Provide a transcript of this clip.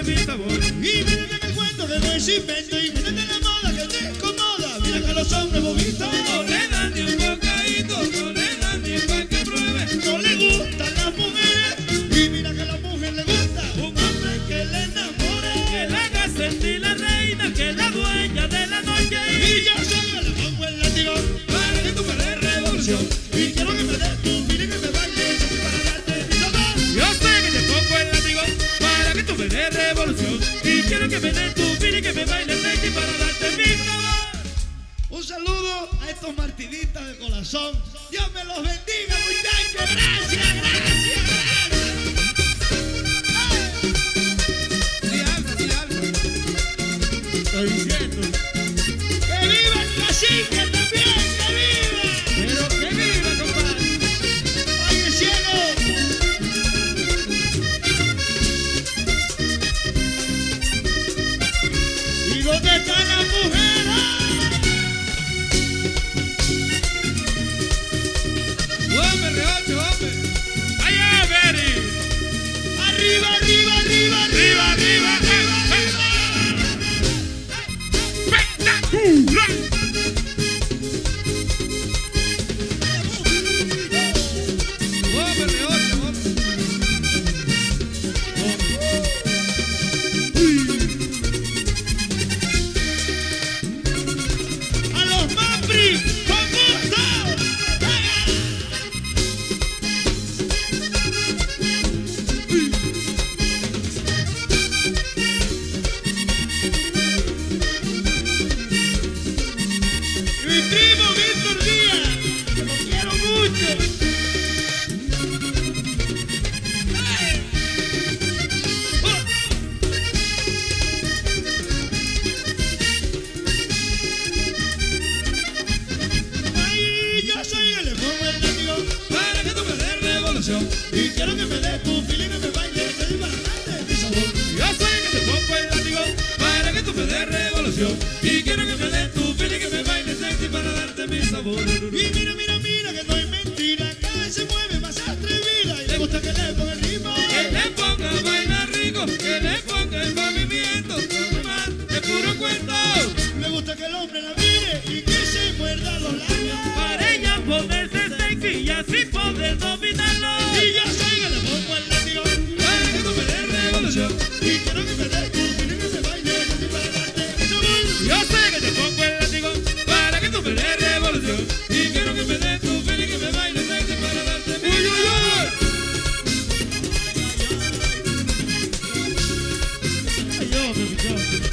Y mira que el cuento que no es invento y mira que la moda que te incomoda. Mira que los hombres bobitos No le dan ni un bocadito, no le dan ni para que pruebe. no le gustan las mujeres. Y mira que a la mujer le gusta un hombre que le enamore. Que la haga sentir la reina, que la dueña de la noche. Y yo soy el pongo el látigo para que tú me revolución. Des revolución. Y quiero que me des tu vida y que me bailes sexy para darte mi sabor. Un saludo a estos martiritas de corazón. Dios me los bendiga, muchachos. Gracias, gracias. ¿Y dónde Y quiero que me des tu feeling y me bailes el barrante de mi sabor. Yo sé que te pongo el látigo para que tú me des revolución. Y quiero que me des tu feeling y me bailes sexy para darte mi sabor. Y mira, mira, mira que no hay mentira, cada vez se mueve más atrevida y le gusta que le ponga el ritmo. Que le ponga a bailar rico, que le ponga el movimiento. Es puro cuento. Le gusta que el hombre la mire y que se muerda los labios. Para ella ponerse sexy y así poder dominarlo. Ay, yo, me